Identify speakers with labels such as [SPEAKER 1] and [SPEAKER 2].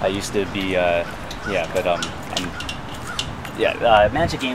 [SPEAKER 1] I used to be, uh, yeah, but um, I'm, yeah, uh, Magic Games.